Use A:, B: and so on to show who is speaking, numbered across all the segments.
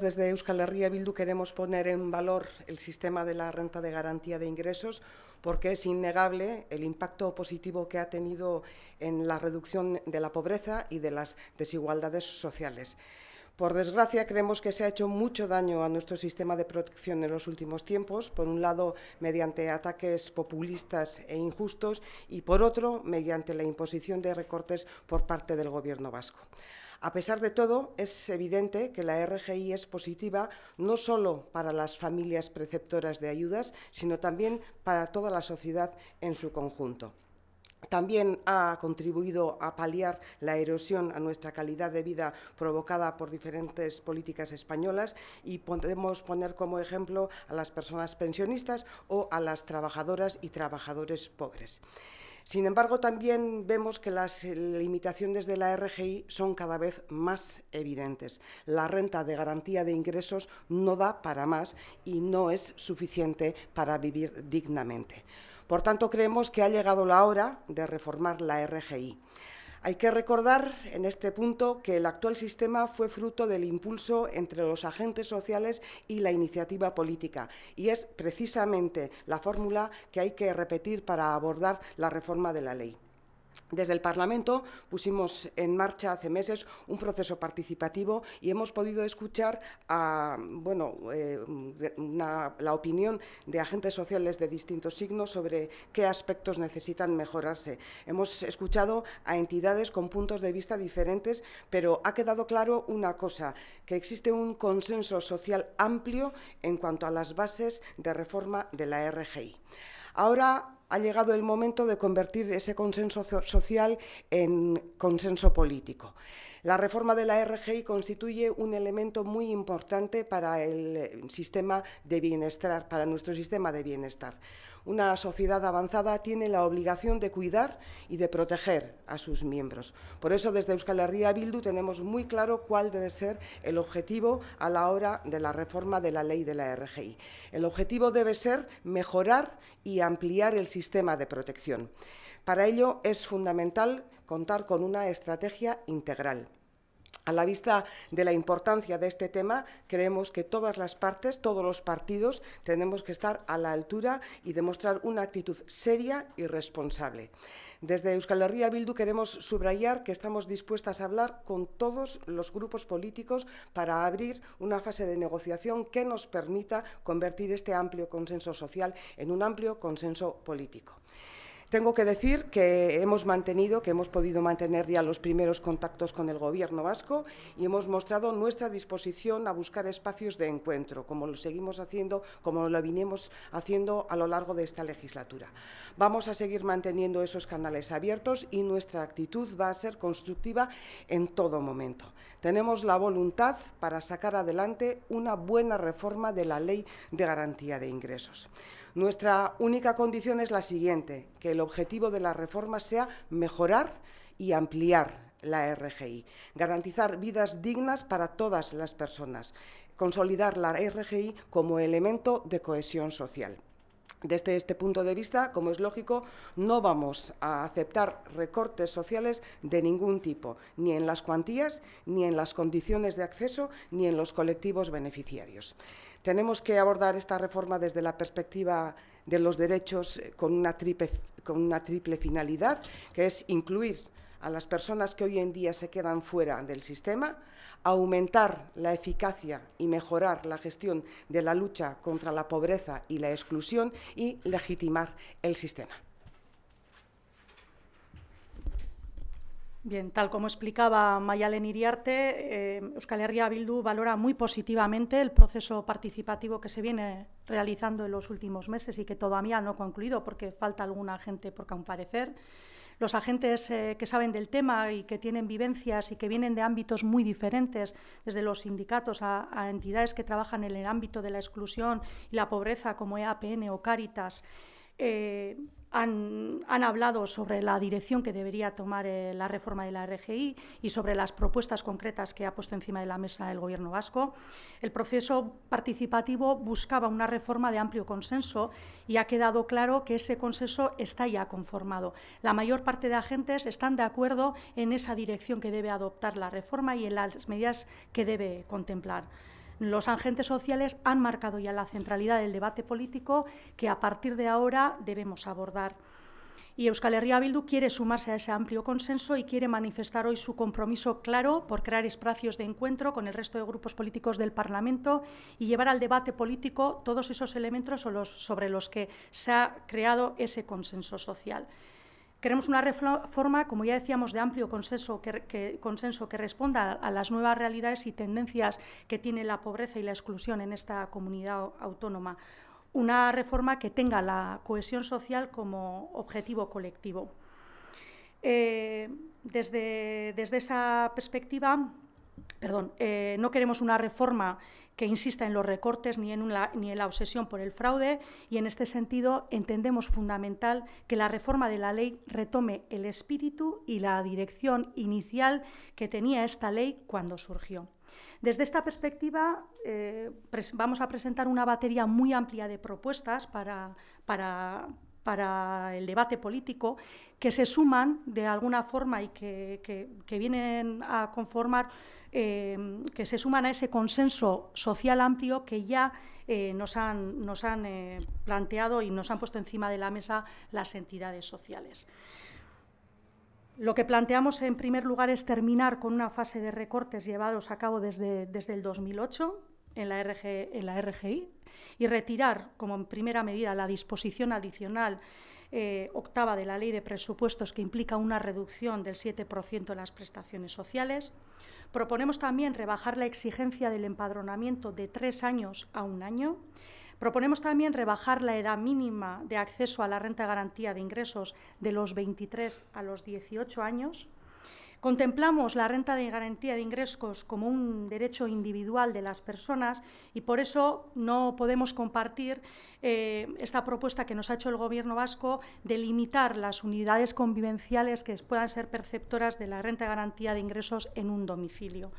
A: Desde Euskal Herria Bildu queremos poner en valor el sistema de la renta de garantía de ingresos porque es innegable el impacto positivo que ha tenido en la reducción de la pobreza y de las desigualdades sociales. Por desgracia, creemos que se ha hecho mucho daño a nuestro sistema de protección en los últimos tiempos, por un lado mediante ataques populistas e injustos y por otro mediante la imposición de recortes por parte del Gobierno vasco. A pesar de todo, es evidente que la RGI es positiva no solo para las familias preceptoras de ayudas, sino también para toda la sociedad en su conjunto. También ha contribuido a paliar la erosión a nuestra calidad de vida provocada por diferentes políticas españolas y podemos poner como ejemplo a las personas pensionistas o a las trabajadoras y trabajadores pobres. Sin embargo, también vemos que las limitaciones de la RGI son cada vez más evidentes. La renta de garantía de ingresos no da para más y no es suficiente para vivir dignamente. Por tanto, creemos que ha llegado la hora de reformar la RGI. Hay que recordar en este punto que el actual sistema fue fruto del impulso entre los agentes sociales y la iniciativa política y es precisamente la fórmula que hay que repetir para abordar la reforma de la ley. Desde el Parlamento pusimos en marcha hace meses un proceso participativo y hemos podido escuchar bueno, eh, la opinión de agentes sociales de distintos signos sobre qué aspectos necesitan mejorarse. Hemos escuchado a entidades con puntos de vista diferentes, pero ha quedado claro una cosa, que existe un consenso social amplio en cuanto a las bases de reforma de la RGI. Ahora ha llegado el momento de convertir ese consenso social en consenso político. La reforma de la RGI constituye un elemento muy importante para el eh, sistema de bienestar, para nuestro sistema de bienestar. Una sociedad avanzada tiene la obligación de cuidar y de proteger a sus miembros. Por eso, desde Euskal Herria Bildu tenemos muy claro cuál debe ser el objetivo a la hora de la reforma de la ley de la RGI. El objetivo debe ser mejorar y ampliar el sistema de protección. Para ello es fundamental contar con una estrategia integral. A la vista de la importancia de este tema, creemos que todas las partes, todos los partidos, tenemos que estar a la altura y demostrar una actitud seria y responsable. Desde Euskal Herria Bildu queremos subrayar que estamos dispuestas a hablar con todos los grupos políticos para abrir una fase de negociación que nos permita convertir este amplio consenso social en un amplio consenso político. Tengo que decir que hemos mantenido, que hemos podido mantener ya los primeros contactos con el Gobierno vasco y hemos mostrado nuestra disposición a buscar espacios de encuentro, como lo seguimos haciendo, como lo vinimos haciendo a lo largo de esta legislatura. Vamos a seguir manteniendo esos canales abiertos y nuestra actitud va a ser constructiva en todo momento. Tenemos la voluntad para sacar adelante una buena reforma de la Ley de Garantía de Ingresos. Nuestra única condición es la siguiente, que el objetivo de la reforma sea mejorar y ampliar la RGI, garantizar vidas dignas para todas las personas, consolidar la RGI como elemento de cohesión social. Desde este punto de vista, como es lógico, no vamos a aceptar recortes sociales de ningún tipo, ni en las cuantías, ni en las condiciones de acceso, ni en los colectivos beneficiarios. Tenemos que abordar esta reforma desde la perspectiva de los derechos eh, con una, triple, con una triple finalidad, que es incluir a las personas que hoy en día se quedan fuera del sistema, aumentar la eficacia y mejorar la gestión de la lucha contra la pobreza y la exclusión y legitimar el sistema.
B: Bien, tal como explicaba Mayalen Iriarte, eh, Euskal Herria Bildu valora muy positivamente el proceso participativo que se viene realizando en los últimos meses y que todavía no ha concluido porque falta alguna gente por comparecer. Los agentes eh, que saben del tema y que tienen vivencias y que vienen de ámbitos muy diferentes, desde los sindicatos a, entidades que trabajan en el ámbito de la exclusión y la pobreza como EAPN o Cáritas, eh, han, hablado sobre la dirección que debería tomar eh, la reforma de la RGI y sobre las propuestas concretas que ha puesto encima de la mesa el Gobierno vasco. El proceso participativo buscaba una reforma de amplio consenso y ha quedado claro que ese consenso está ya conformado. La mayor parte de agentes están de acuerdo en esa dirección que debe adoptar la reforma y en las medidas que debe contemplar. Los agentes sociales han marcado ya la centralidad del debate político que a partir de ahora debemos abordar. Y Euskal Herria Bildu quiere sumarse a ese amplio consenso y quiere manifestar hoy su compromiso claro por crear espacios de encuentro con el resto de grupos políticos del Parlamento y llevar al debate político todos esos elementos sobre los que se ha creado ese consenso social. Queremos una reforma, como ya decíamos, de amplio consenso que, consenso que responda a las nuevas realidades y tendencias que tiene la pobreza y la exclusión en esta comunidad autónoma una reforma que tenga la cohesión social como objetivo colectivo. Eh, desde, desde, esa perspectiva, perdón, eh, no queremos una reforma que insista en los recortes ni en, ni en la obsesión por el fraude y en este sentido entendemos fundamental que la reforma de la ley retome el espíritu y la dirección inicial que tenía esta ley cuando surgió. Desde esta perspectiva, eh, vamos a presentar una batería muy amplia de propuestas para, el debate político que se suman de alguna forma y que, vienen a conformar, eh, que se suman a ese consenso social amplio que ya eh, nos han, nos han planteado y nos han puesto encima de la mesa las entidades sociales. Lo que planteamos en primer lugar es terminar con una fase de recortes llevados a cabo desde, desde el 2008 en la, en la RGI y retirar como primera medida la disposición adicional eh, octava de la Ley de Presupuestos que implica una reducción del 7% de las prestaciones sociales. Proponemos también rebajar la exigencia del empadronamiento de tres años a un año Proponemos también rebajar la edad mínima de acceso a la renta de garantía de ingresos de los 23 a los 18 años. Contemplamos la renta de garantía de ingresos como un derecho individual de las personas y por eso no podemos compartir eh, esta propuesta que nos ha hecho el Gobierno vasco de limitar las unidades convivenciales que puedan ser perceptoras de la renta de garantía de ingresos en un domicilio.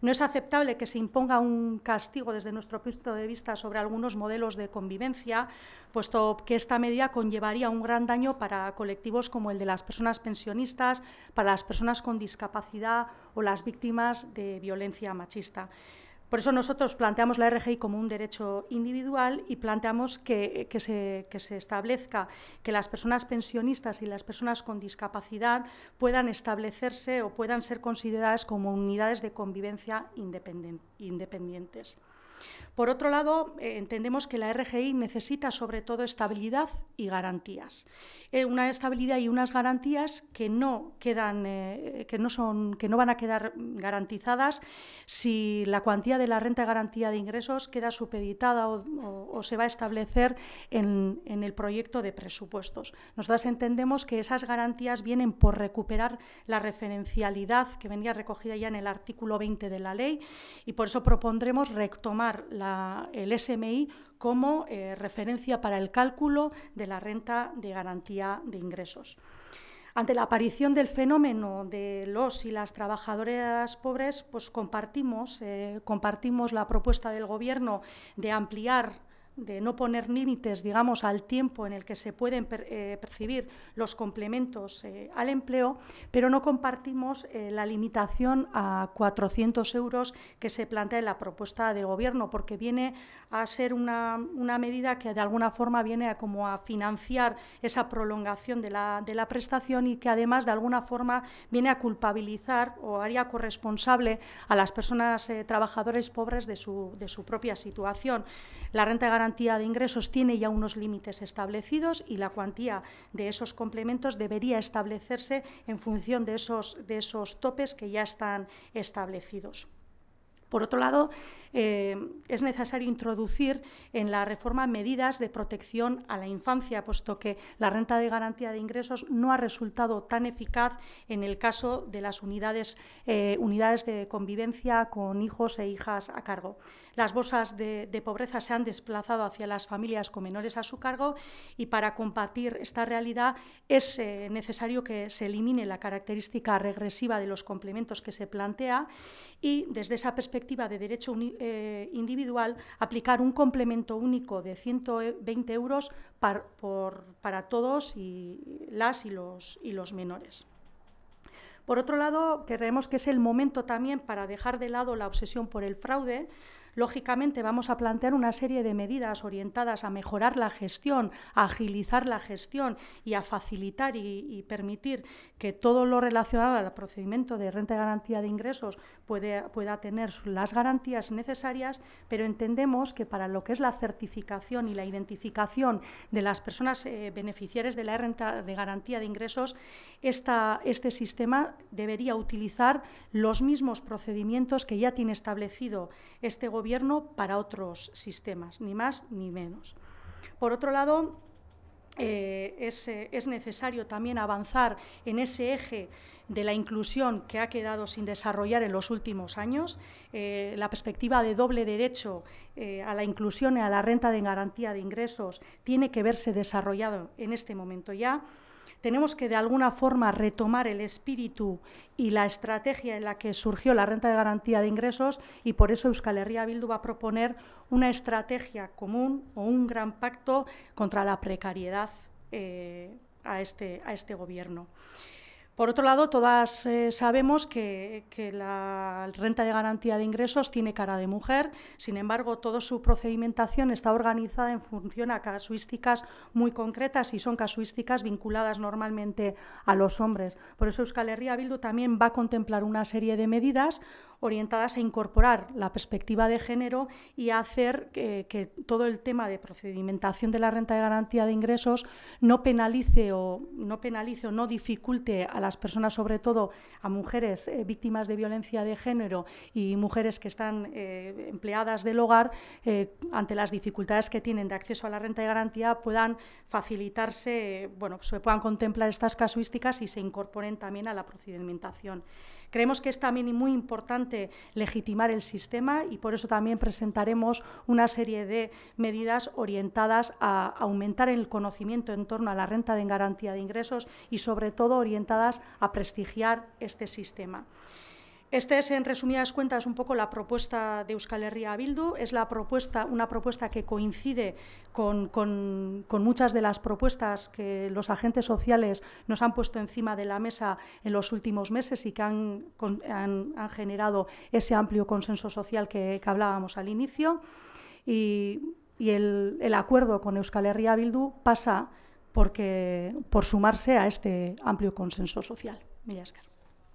B: No es aceptable que se imponga un castigo desde nuestro punto de vista sobre algunos modelos de convivencia, puesto que esta medida conllevaría un gran daño para colectivos como el de las personas pensionistas, para las personas con discapacidad o las víctimas de violencia machista. Por eso nosotros planteamos la RGI como un derecho individual y planteamos que, se, se, establezca que las personas pensionistas y las personas con discapacidad puedan establecerse o puedan ser consideradas como unidades de convivencia independientes. Por otro lado, eh, entendemos que la RGI necesita sobre todo estabilidad y garantías. Eh, una estabilidad y unas garantías que no quedan, eh, que no son, que no van a quedar garantizadas si la cuantía de la renta de garantía de ingresos queda supeditada o, se va a establecer en, el proyecto de presupuestos. Nosotros entendemos que esas garantías vienen por recuperar la referencialidad que venía recogida ya en el artículo 20 de la ley y por eso propondremos retomar el SMI como eh, referencia para el cálculo de la renta de garantía de ingresos. Ante la aparición del fenómeno de los y las trabajadoras pobres, pues compartimos, eh, compartimos la propuesta del Gobierno de ampliar de no poner límites, digamos, al tiempo en el que se pueden eh, percibir los complementos eh, al empleo, pero no compartimos eh, la limitación a 400 euros que se plantea en la propuesta del Gobierno, porque viene a ser una, medida que de alguna forma viene a, como a financiar esa prolongación de la, de la prestación y que además de alguna forma viene a culpabilizar o haría corresponsable a las personas trabajadoras pobres de su, de su propia situación. La renta de garantía de ingresos tiene ya unos límites establecidos y la cuantía de esos complementos debería establecerse en función de esos, de esos topes que ya están establecidos. Por otro lado, eh, es necesario introducir en la reforma medidas de protección a la infancia, puesto que la renta de garantía de ingresos no ha resultado tan eficaz en el caso de las unidades, eh, unidades de convivencia con hijos e hijas a cargo. Las bolsas de, pobreza se han desplazado hacia las familias con menores a su cargo y para combatir esta realidad es eh, necesario que se elimine la característica regresiva de los complementos que se plantea y desde esa perspectiva de derecho eh, individual aplicar un complemento único de 120 euros para todos y las y los, y los menores. Por otro lado, creemos que es el momento también para dejar de lado la obsesión por el fraude, Lógicamente vamos a plantear una serie de medidas orientadas a mejorar la gestión, a agilizar la gestión y a facilitar y, permitir que todo lo relacionado al procedimiento de renta de garantía de ingresos pueda tener las garantías necesarias, pero entendemos que para lo que es la certificación y la identificación de las personas eh, beneficiarias de la renta de garantía de ingresos, este sistema debería utilizar los mismos procedimientos que ya tiene establecido este gobierno para otros sistemas, ni más ni menos. Por otro lado, eh, eh, es, necesario también avanzar en ese eje de la inclusión que ha quedado sin desarrollar en los últimos años, eh, la perspectiva de doble derecho a la inclusión y a la renta de garantía de ingresos tiene que verse desarrollado en este momento ya tenemos que de alguna forma retomar el espíritu y la estrategia en la que surgió la renta de garantía de ingresos y por eso Euskal Herria Bildu va a proponer una estrategia común o un gran pacto contra la precariedad eh, a, este, a este gobierno. Por otro lado, todas eh, sabemos que, la renta de garantía de ingresos tiene cara de mujer, sin embargo, toda su procedimentación está organizada en función a casuísticas muy concretas y son casuísticas vinculadas normalmente a los hombres. Por eso Euskal Herria Bildu también va a contemplar una serie de medidas orientadas a incorporar la perspectiva de género y a hacer que, todo el tema de procedimentación de la renta de garantía de ingresos no penalice o no penalice o no dificulte a las personas, sobre todo a mujeres eh, víctimas de violencia de género y mujeres que están eh, empleadas del hogar, eh, ante las dificultades que tienen de acceso a la renta de garantía, puedan facilitarse, bueno, se puedan contemplar estas casuísticas y se incorporen también a la procedimentación. Creemos que es también muy importante legitimar el sistema y por eso también presentaremos una serie de medidas orientadas a aumentar el conocimiento en torno a la renta de garantía de ingresos y sobre todo orientadas a prestigiar este sistema. Esta es, en resumidas cuentas, un poco la propuesta de Euskal Herria Bildu. Es la propuesta, una propuesta que coincide con, muchas de las propuestas que los agentes sociales nos han puesto encima de la mesa en los últimos meses y que han, generado ese amplio consenso social que, hablábamos al inicio. Y, el, acuerdo con Euskal Herria Bildu pasa por sumarse a este amplio consenso social. Millascar.